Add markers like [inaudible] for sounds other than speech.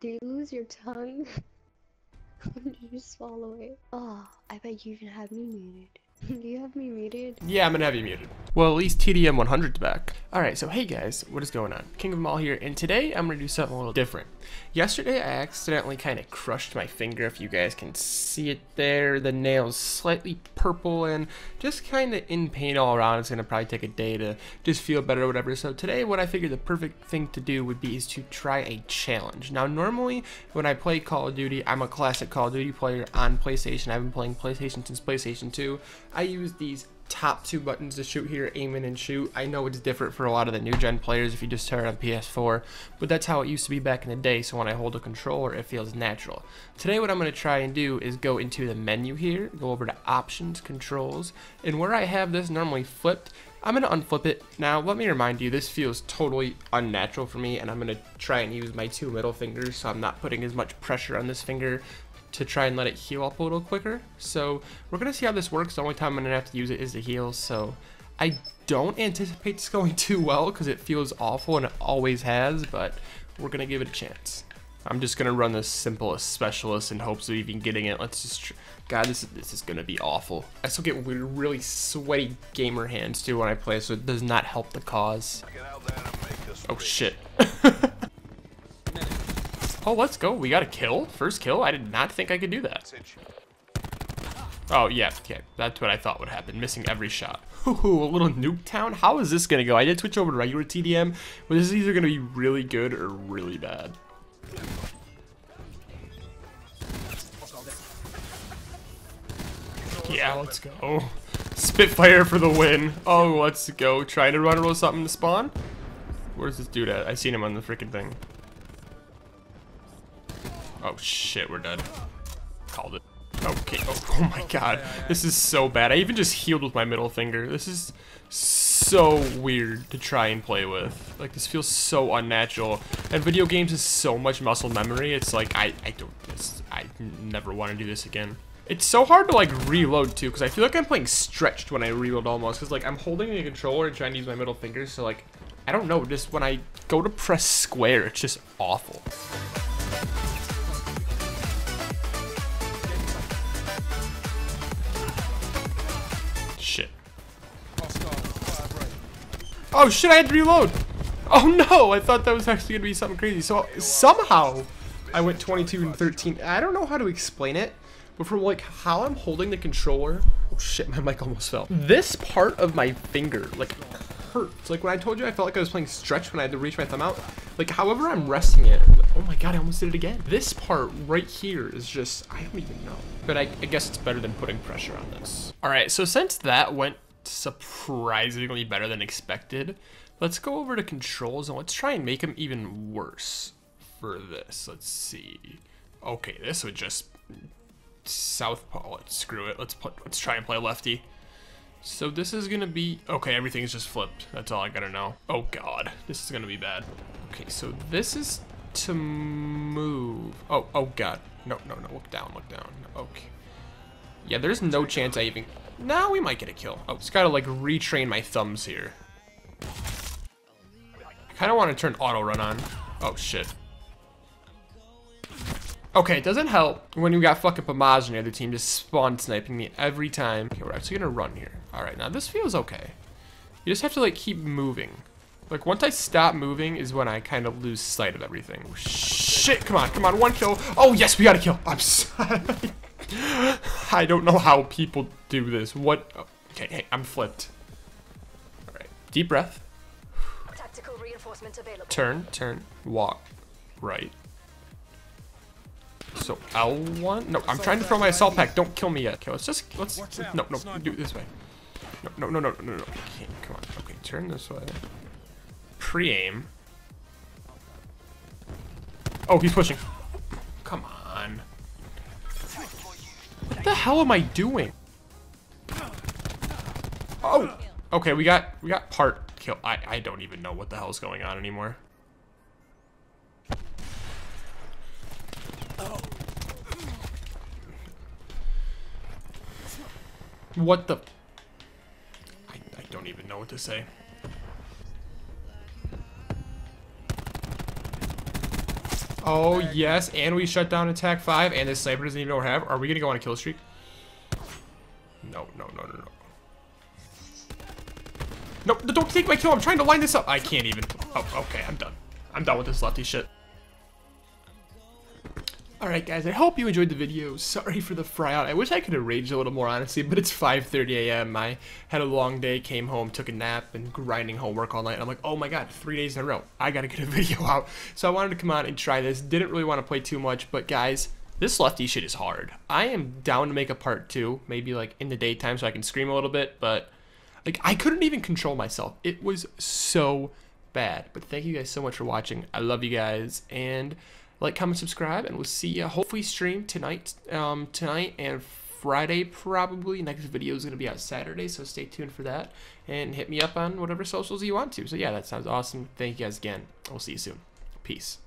Do you lose your tongue? [laughs] Or did you swallow it? Oh, I bet you even have me muted. Do [laughs] you have me muted? Yeah, I'm gonna have you muted. Well, at least TDM 100's back. Alright, so hey guys, what is going on? KingOfEmAll here, and today I'm gonna do something a little different. Yesterday I accidentally kind of crushed my finger, if you guys can see it there. The nail's slightly purple and just kind of in pain all around. It's gonna probably take a day to just feel better or whatever. So today what I figured the perfect thing to do would be is to try a challenge. Now normally when I play Call of Duty, I'm a classic Call of Duty player on PlayStation. I've been playing PlayStation since PlayStation 2. I use these top two buttons to shoot here, aim in and shoot. I know it's different for a lot of the new gen players if you just start on PS4, but that's how it used to be back in the day, so when I hold a controller, it feels natural. Today what I'm going to try and do is go into the menu here, go over to options, controls, and where I have this normally flipped, I'm going to unflip it. Now, let me remind you, this feels totally unnatural for me, and I'm going to try and use my two middle fingers, so I'm not putting as much pressure on this finger to try and let it heal up a little quicker. So we're going to see how this works. The only time I'm going to have to use it is the heal. So I don't anticipate this [laughs] going too well because it feels awful and it always has, but we're going to give it a chance. I'm just going to run the simplest specialist in hopes of even getting it. Let's just... God, this is, this is going to be awful. I still get weird, really sweaty gamer hands too when I play, so it does not help the cause. Oh shit. [laughs] Oh, let's go. We got a kill. First kill. I did not think I could do that. Oh, yeah. Okay. That's what I thought would happen. Missing every shot. [laughs] Ooh, a little Nuketown. How is this going to go? I did switch over to regular TDM, but this is either going to be really good or really bad. Yeah, let's go. Oh, Spitfire for the win. Oh, let's go. Trying to run a little something to spawn. Where's this dude at? I seen him on the freaking thing. Oh shit, we're dead. Called it. Okay, oh, oh, my god. This is so bad. I even just healed with my middle finger. This is so weird to try and play with. Like, this feels so unnatural. And video games is so much muscle memory. It's like, I, I don't, this, I never want to do this again. It's so hard to, like, reload, too, because I feel like I'm playing stretched when I reload almost. Because, like, I'm holding the controller and trying to use my middle finger, so, like, I don't know. Just when I go to press square, it's just awful. Oh shit, I had to reload. Oh no, I thought that was actually gonna be something crazy. So somehow I went 22 and 13. I don't know how to explain it, but from like how I'm holding the controller, oh shit, my mic almost fell. This part of my finger like hurts. Like when I told you I felt like I was playing stretch when I had to reach my thumb out, like however I'm resting it, oh my god, I almost did it again. This part right here is just, I don't even know. But I, I guess it's better than putting pressure on this. All right, so since that went surprisingly better than expected. Let's go over to controls and let's try and make them even worse for this. Let's see. Okay, this would just southpaw. Let's screw it. Let's put. Let's try and play lefty. So this is gonna be okay. Everything's just flipped. That's all I gotta know. Oh god, this is gonna be bad. Okay, so this is to move. Oh, oh god. No, no, no. Look down. Look down. Okay. Yeah, there's no chance I even now we might get a kill. Oh, just gotta like retrain my thumbs here. I kind of want to turn auto run on. Oh shit. Okay, it doesn't help when you got fucking Pamaz on the other team just spawn sniping me every time. Okay, we're actually gonna run here. All right, now this feels okay. You just have to like keep moving. Like once I stop moving is when I kind of lose sight of everything. Oh, shit, come on, come on, one kill. Oh yes, we got a kill. I'm sorry. [laughs] I don't know how people do this. What? Okay, hey, I'm flipped. All right, deep breath. Tactical reinforcements available. Turn, turn, walk, right. So L1? No, I'm trying to throw my assault pack. Don't kill me yet. Okay, let's just let's, no no do it this way. No no no no no no. Okay, come on. Okay, turn this way. Pre-aim. Oh, he's pushing. Come on. What the hell am I doing? Oh! Okay, we got we got part kill. I I don't even know what the hell's going on anymore. What the? I, I don't even know what to say. Oh, yes, and we shut down attack 5, and this sniper doesn't even know what we have. Are we going to go on a kill streak? No, no, no, no, no. No, don't take my kill. I'm trying to line this up. I can't even. Oh, okay, I'm done. I'm done with this lefty shit. Alright guys, I hope you enjoyed the video. Sorry for the fry out. I wish I could have raged a little more honestly, but it's 5.30 a.m. I had a long day, came home, took a nap, and grinding homework all night. And I'm like, oh my god, three days in a row. I gotta get a [laughs] video out. So I wanted to come on and try this. Didn't really want to play too much, but guys, this lefty shit is hard. I am down to make a part two, maybe like in the daytime so I can scream a little bit, but like I couldn't even control myself. It was so bad. But thank you guys so much for watching. I love you guys, and like, comment, subscribe, and we'll see you hopefully stream tonight, um, tonight and Friday probably. Next video is going to be out Saturday, so stay tuned for that. And hit me up on whatever socials you want to. So yeah, that sounds awesome. Thank you guys again. We'll see you soon. Peace.